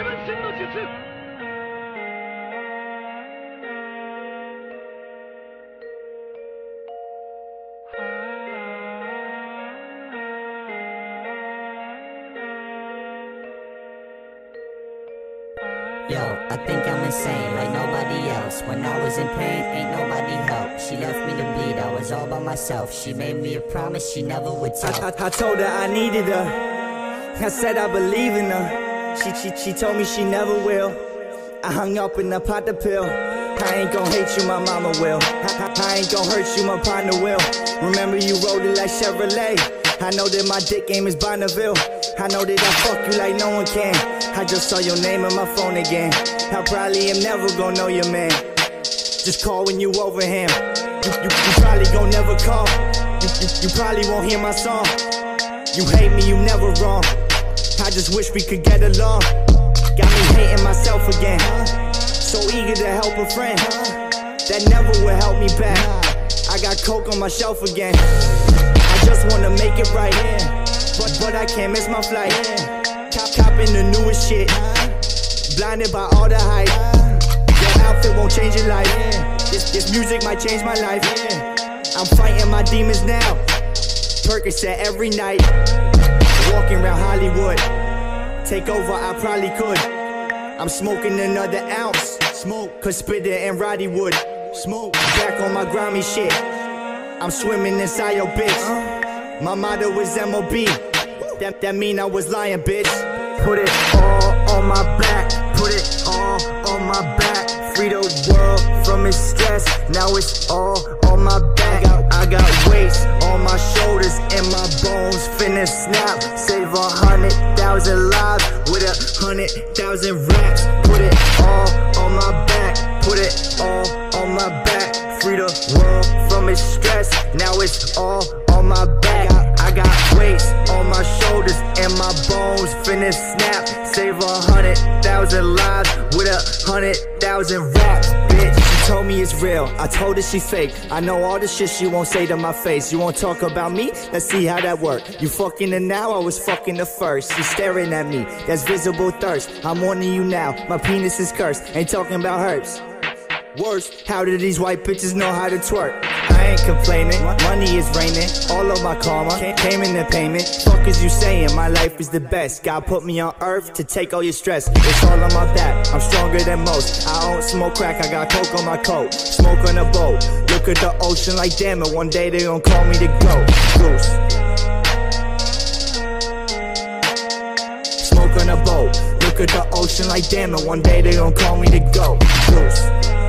け分身の術 Yo, I think I'm insane, like nobody else. When I was in pain, ain't nobody help. She left me to bleed, I was all by myself. She made me a promise she never would tell. I, I, I told her I needed her. I said I believe in her. She, she, she told me she never will. I hung up and I popped the pill. I ain't gon' hate you, my mama will. I, I, I ain't gon' hurt you, my partner will. Remember you rode it like Chevrolet. I know that my dick game is Bonneville. I know that I fuck you like no one can. I just saw your name on my phone again. I probably am never gonna know your man. Just call when you over him. You, you, you probably gon' never call. You, you, you probably won't hear my song. You hate me, you never wrong. I just wish we could get along. Got me hating myself again. So eager to help a friend. That never will help me back. I got coke on my shelf again. I just wanna make it right. But, but I can't miss my flight. Cop, copping the newest shit. Blinded by all the hype. Your outfit won't change your life. This, this music might change my life. I'm fighting my demons now. Percocet every night. Walking around Hollywood. Take over, I probably could. I'm smoking another ounce. Smoke, cause spitter and Roddy wood. Smoke, back on my grimy shit. I'm swimming inside your bitch. My motto is MOB. That, that mean I was lying, bitch. Put it all on my back. Put it all on my back. Free the world from its stress. Now it's all on my back. I got weights on my shoulders and my bones finna snap. Save a hundred thousand lives with a hundred thousand raps. Put it all on my back. Put it all on my back. Free the world from its stress. Now it's all on my back. I got weights on my shoulders and my bones finna snap. Save a hundred thousand lives with a hundred thousand raps, bitch. Told me it's real. I told her she fake. I know all the shit she won't say to my face. You won't talk about me? Let's see how that work. You fucking her now, I was fucking the first. She's staring at me. That's visible thirst. I'm warning you now. My penis is cursed. Ain't talking about herbs. Worse, how do these white bitches know how to twerk? I ain't complaining, money is raining, all of my karma came in the payment. Fuck is you saying? My life is the best. God put me on earth to take all your stress. It's all on my back, I'm stronger than most. I don't smoke crack, I got coke on my coat. Smoke on a boat, look at the ocean like damn it, one day they gon' call me the GOAT. Goose. Smoke on a boat, look at the ocean like damn it, one day they gon' call me the GOAT.